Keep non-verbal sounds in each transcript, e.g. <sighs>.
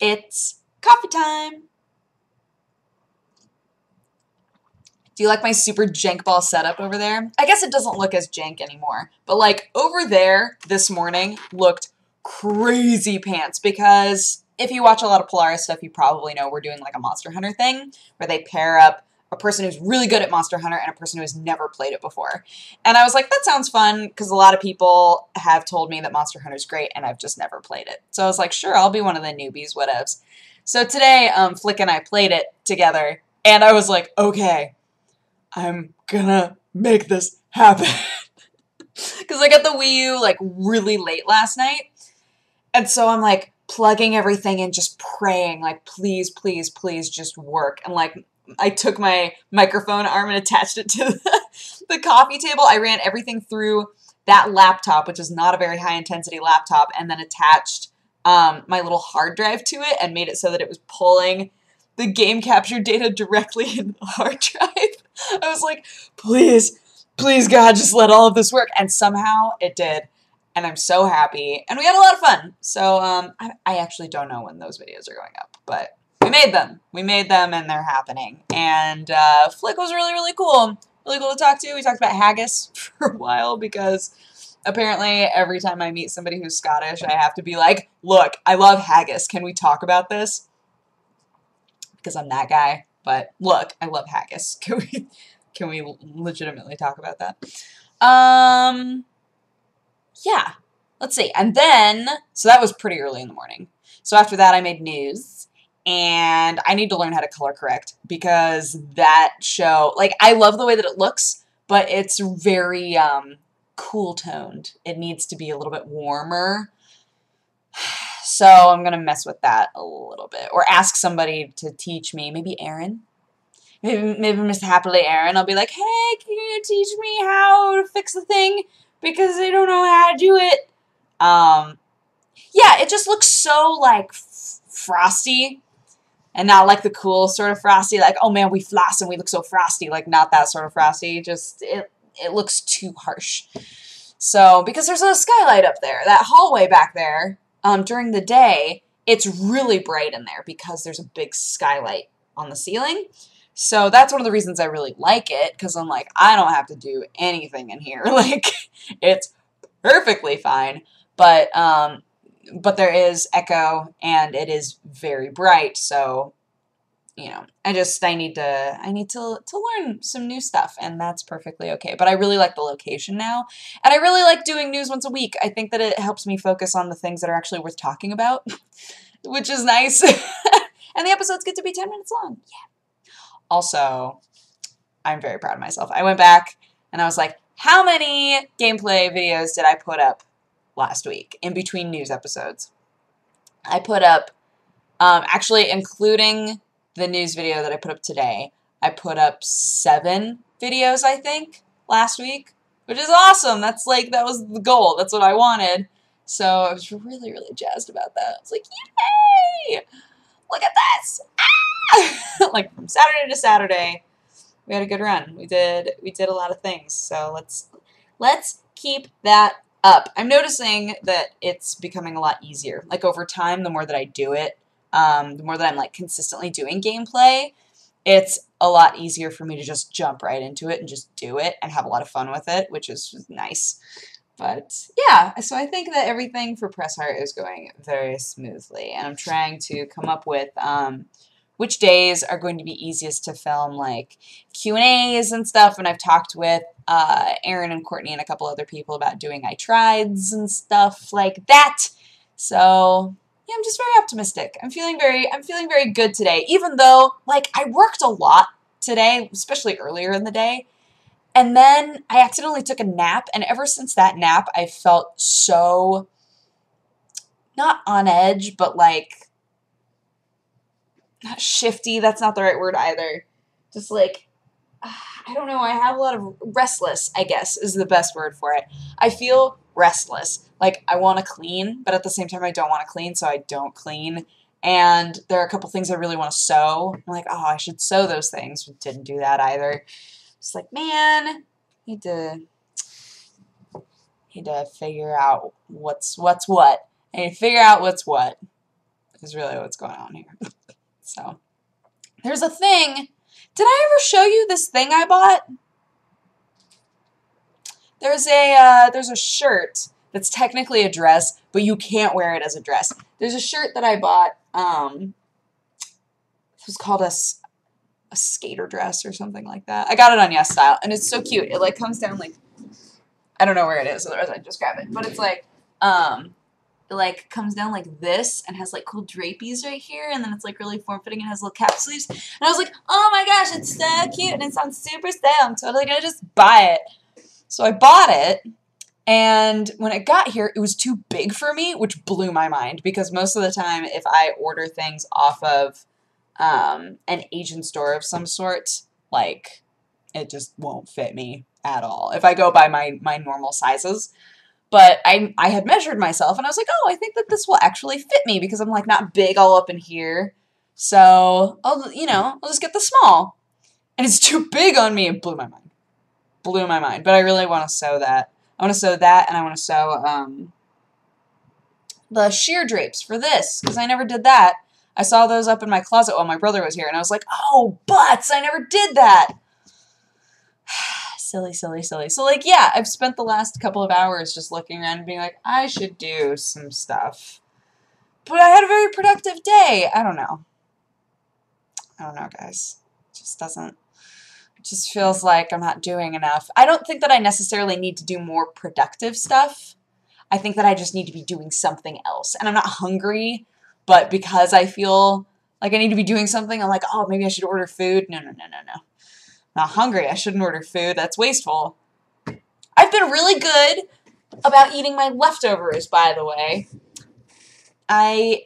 it's coffee time. Do you like my super jank ball setup over there? I guess it doesn't look as jank anymore, but like over there this morning looked crazy pants because if you watch a lot of Polaris stuff, you probably know we're doing like a Monster Hunter thing where they pair up a person who's really good at Monster Hunter and a person who has never played it before. And I was like, that sounds fun because a lot of people have told me that Monster Hunter is great and I've just never played it. So I was like, sure, I'll be one of the newbies, whatevs. So today, um, Flick and I played it together and I was like, okay, I'm gonna make this happen. <laughs> Because I got the Wii U like really late last night. And so I'm like plugging everything in, just praying, like, please, please, please just work. And like, I took my microphone arm and attached it to <laughs> the, the coffee table. I ran everything through that laptop, which is not a very high intensity laptop, and then attached um, my little hard drive to it and made it so that it was pulling the game capture data directly <laughs> into the hard drive. I was like, please, please, God, just let all of this work. And somehow it did. And I'm so happy. And we had a lot of fun. So um, I, I actually don't know when those videos are going up, but we made them. We made them and they're happening. And uh, Flick was really, really cool. Really cool to talk to. We talked about haggis <laughs> for a while because apparently every time I meet somebody who's Scottish, I have to be like, look, I love haggis. Can we talk about this? Because I'm that guy. But look, I love haggis. <laughs> Can we can we legitimately talk about that? Um yeah. Let's see. And then so that was pretty early in the morning. So after that I made news and I need to learn how to color correct because that show, like, I love the way that it looks, but it's very um, cool toned. It needs to be a little bit warmer. <sighs> So I'm going to mess with that a little bit or ask somebody to teach me, maybe Aaron. Maybe, maybe Mr. Happily Aaron. I'll be like, hey, can you teach me how to fix the thing? Because I don't know how to do it. Um, yeah, it just looks so, like, frosty and not like the cool sort of frosty, like, oh man, we floss and we look so frosty, like not that sort of frosty, just, it, it looks too harsh. So, because there's a skylight up there, that hallway back there, um, during the day, it's really bright in there because there's a big skylight on the ceiling. So that's one of the reasons I really like it, because I'm like, I don't have to do anything in here. <laughs> Like, it's perfectly fine. But um, but there is echo and it is very bright so you know i just i need to i need to to learn some new stuff and that's perfectly okay but i really like the location now and i really like doing news once a week. I think that it helps me focus on the things that are actually worth talking about <laughs> which is nice. <laughs> And the episodes get to be 10 minutes long. Yeah. Also i'm very proud of myself. I went back and i was like how many gameplay videos did i put up last week in between news episodes. I put up, um, actually including the news video that I put up today, I put up seven videos, I think, last week, which is awesome. That's like, that was the goal. That's what I wanted. So I was really, really jazzed about that. I was like, yay! Look at this! Ah! <laughs> like from Saturday to Saturday, we had a good run. We did, we did a lot of things. So let's, let's keep that up. I'm noticing that it's becoming a lot easier. Like over time, the more that I do it, um, the more that I'm like consistently doing gameplay, it's a lot easier for me to just jump right into it and just do it and have a lot of fun with it, which is nice. But yeah, so I think that everything for Press Heart is going very smoothly, and I'm trying to come up with um, which days are going to be easiest to film like Q&As and stuff. And I've talked with uh, Aaron and Courtney and a couple other people about doing I trieds and stuff like that. So yeah, I'm just very optimistic. I'm feeling very I'm feeling very good today, even though like I worked a lot today, especially earlier in the day. And then I accidentally took a nap, and ever since that nap, I felt so not on edge, but like not shifty, that's not the right word either. Just like, <sighs> I don't know, I have a lot of restless, I guess, is the best word for it. I feel restless. Like, I want to clean, but at the same time, I don't want to clean, so I don't clean. And there are a couple things I really want to sew. I'm like, oh, I should sew those things. Didn't do that either. Just like, man, need to need to figure out what's what's what. I need to figure out what's what. is really what's going on here. <laughs> So, there's a thing. Did I ever show you this thing I bought? There's a uh, there's a shirt that's technically a dress, but you can't wear it as a dress. There's a shirt that I bought. Um, it was called a, a skater dress or something like that. I got it on YesStyle, and it's so cute. It like comes down like I don't know where it is, otherwise I'd just grab it. But it's like um, like comes down like this and has like cool drapies right here, and then it's like really form fitting and has little cap sleeves. And I was like, oh my gosh, it's so cute and it sounds super style. I'm totally gonna just buy it. So I bought it, and when it got here, it was too big for me, which blew my mind because most of the time, if I order things off of um, an Asian store of some sort, like it just won't fit me at all if I go by my my normal sizes. But I I had measured myself and I was like, oh, I think that this will actually fit me because I'm like not big all up in here. So I'll you know I'll just get the small, and it's <laughs> too big on me. It blew my mind blew my mind. But I really want to sew that. I want to sew that, and I want to sew um, the sheer drapes for this, because I never did that. I saw those up in my closet while my brother was here, and I was like, oh, butts, I never did that. Silly, silly, silly. So, like, yeah, I've spent the last couple of hours just looking around and being like, I should do some stuff. But I had a very productive day. I don't know. I don't know, guys. It just doesn't just feels like I'm not doing enough. I don't think that I necessarily need to do more productive stuff. I think that I just need to be doing something else. And I'm not hungry, but because I feel like I need to be doing something, I'm like, oh, maybe I should order food. No, no, no, no, no. Not hungry. I shouldn't order food. That's wasteful. I've been really good about eating my leftovers, by the way. I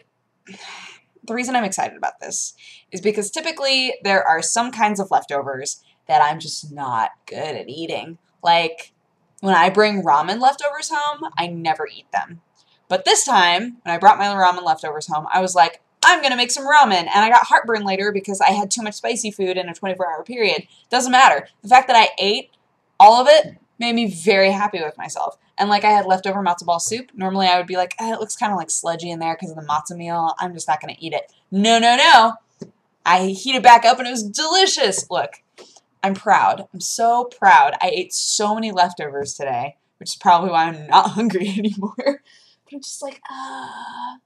the reason I'm excited about this is because typically there are some kinds of leftovers that I'm just not good at eating. Like when I bring ramen leftovers home, I never eat them. But this time, when I brought my ramen leftovers home, I was like, I'm going to make some ramen. And I got heartburn later because I had too much spicy food in a 24 hour period. Doesn't matter. The fact that I ate all of it made me very happy with myself. And like I had leftover matzo ball soup. Normally I would be like, eh, it looks kind of like sludgy in there because of the matzo meal. I'm just not going to eat it. No, no, no. I heated back up and it was delicious. Look, I'm proud. I'm so proud. I ate so many leftovers today, which is probably why I'm not <laughs> hungry <laughs> anymore. But I'm just like, ah,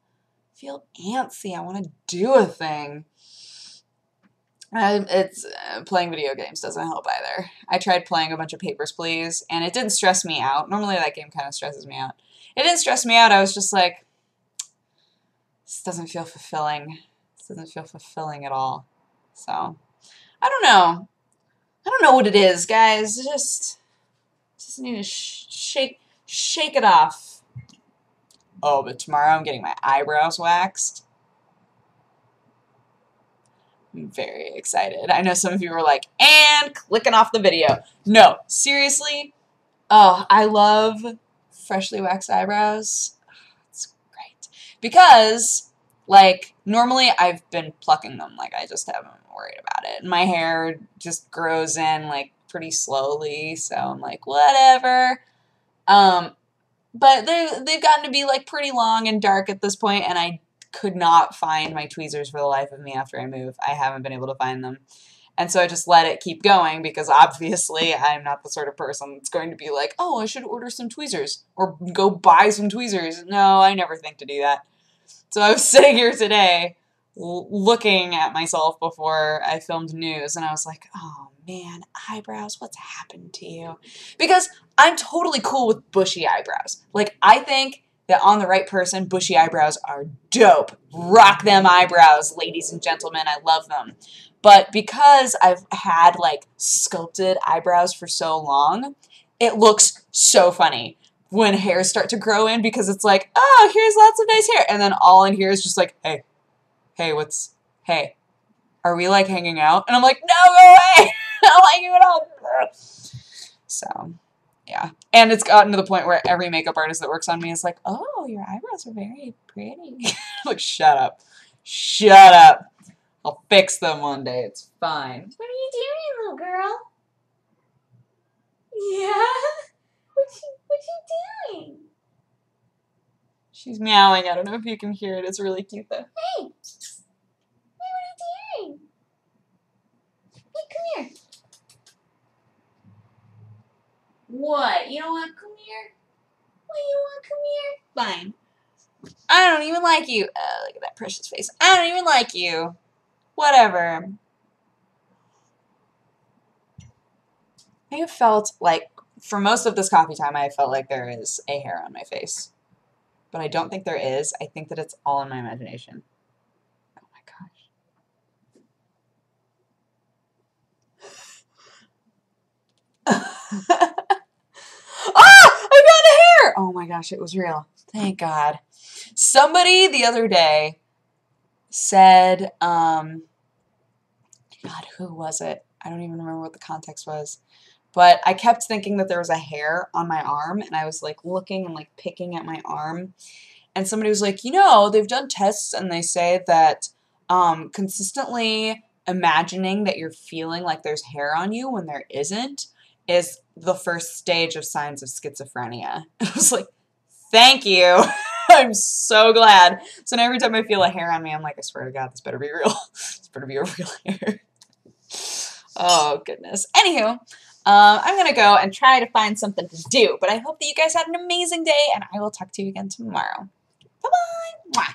feel antsy. I want to do a thing. it's uh, playing video games doesn't help either. I tried playing a bunch of Papers, Please, and it didn't stress me out. Normally that game kind of stresses me out. It didn't stress me out. I was just like, this doesn't feel fulfilling. This doesn't feel fulfilling at all. So, I don't know. I don't know what it is, guys. Just, just need to sh shake, shake it off. Oh, but tomorrow I'm getting my eyebrows waxed. I'm very excited. I know some of you were like, and clicking off the video. No, seriously. Oh, I love freshly waxed eyebrows. it's great. Because, like, normally I've been plucking them. Like, I just haven't worried about it. My hair just grows in like pretty slowly, so I'm like, whatever. Um, but they they've gotten to be like pretty long and dark at this point, and I could not find my tweezers for the life of me after I move. I haven't been able to find them. And so I just let it keep going because obviously I'm not the sort of person that's going to be like, oh, I should order some tweezers or go buy some tweezers. No, I never think to do that. So I was <laughs> sitting here today looking at myself before I filmed news and I was like, oh man, eyebrows, what's happened to you? Because I'm totally cool with bushy eyebrows. Like, I think that on the right person, bushy eyebrows are dope. Rock them eyebrows, ladies and gentlemen. I love them. But because I've had like sculpted eyebrows for so long, it looks so funny when hairs start to grow in because it's like, oh, here's lots of nice hair. And then all in here is just like, hey, hey, what's, hey, are we like hanging out? And I'm like, no, go away. <laughs> I <laughs> like you at all. <laughs> So, yeah. And it's gotten to the point where every makeup artist that works on me is like, oh, your eyebrows are very pretty. <laughs> like, shut up. Shut up. I'll fix them one day. It's fine. What are you doing, little girl? Yeah? What you, what you doing? She's meowing. I don't know if you can hear it. It's really cute, though. Hey, Hey! Hey, what are you doing? Hey, come here. What? You don't want to come here? What, you want to come here? Fine. I don't even like you. Uh, look at that precious face. I don't even like you. Whatever. I have felt like, for most of this coffee time, I felt like there is a hair on my face. But I don't think there is. I think that it's all in my imagination. Oh my gosh. <laughs> ah! I found a hair! Oh my gosh, it was real. Thank God. Somebody the other day said, um, God, who was it? I don't even remember what the context was. But I kept thinking that there was a hair on my arm, and I was like looking and like picking at my arm. And somebody was like, you know, they've done tests and they say that um, consistently imagining that you're feeling like there's hair on you when there isn't is the first stage of signs of schizophrenia. <laughs> I was like, thank you. <laughs> I'm so glad. So now every time I feel a hair on me, I'm like, I swear to God, this better be real. <laughs> this better be a real hair. oh, goodness. Anywho, um, I'm going to go and try to find something to do. But I hope that you guys had an amazing day, and I will talk to you again tomorrow. Bye-bye.